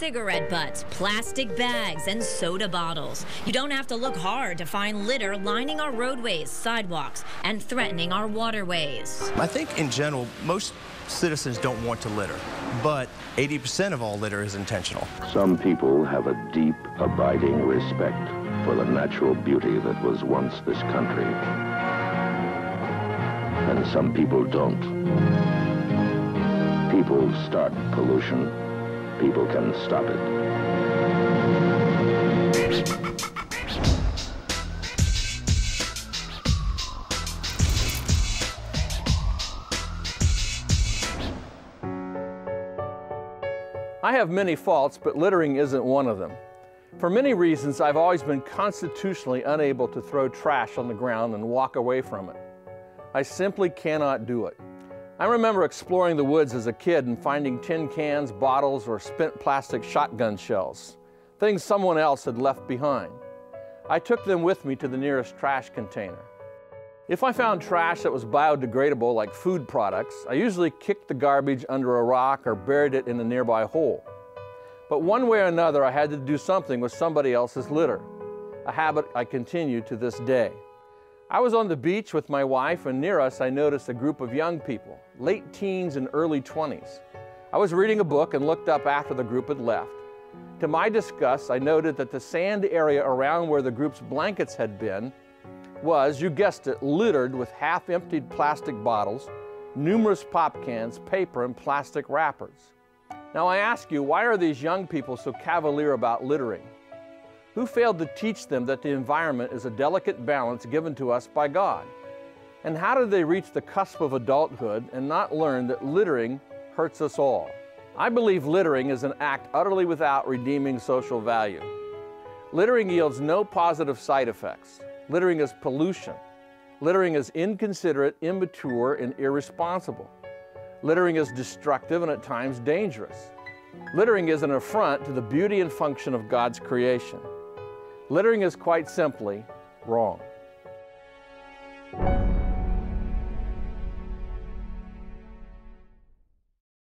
cigarette butts, plastic bags, and soda bottles. You don't have to look hard to find litter lining our roadways, sidewalks, and threatening our waterways. I think in general, most citizens don't want to litter, but 80% of all litter is intentional. Some people have a deep, abiding respect for the natural beauty that was once this country. And some people don't. People start pollution. People can stop it. I have many faults, but littering isn't one of them. For many reasons, I've always been constitutionally unable to throw trash on the ground and walk away from it. I simply cannot do it. I remember exploring the woods as a kid and finding tin cans, bottles, or spent plastic shotgun shells, things someone else had left behind. I took them with me to the nearest trash container. If I found trash that was biodegradable, like food products, I usually kicked the garbage under a rock or buried it in a nearby hole. But one way or another, I had to do something with somebody else's litter, a habit I continue to this day. I was on the beach with my wife, and near us, I noticed a group of young people, late teens and early 20s. I was reading a book and looked up after the group had left. To my disgust, I noted that the sand area around where the group's blankets had been was, you guessed it, littered with half-emptied plastic bottles, numerous pop cans, paper, and plastic wrappers. Now I ask you, why are these young people so cavalier about littering? Who failed to teach them that the environment is a delicate balance given to us by God? And how did they reach the cusp of adulthood and not learn that littering hurts us all? I believe littering is an act utterly without redeeming social value. Littering yields no positive side effects. Littering is pollution. Littering is inconsiderate, immature, and irresponsible. Littering is destructive and at times dangerous. Littering is an affront to the beauty and function of God's creation. Littering is quite simply wrong.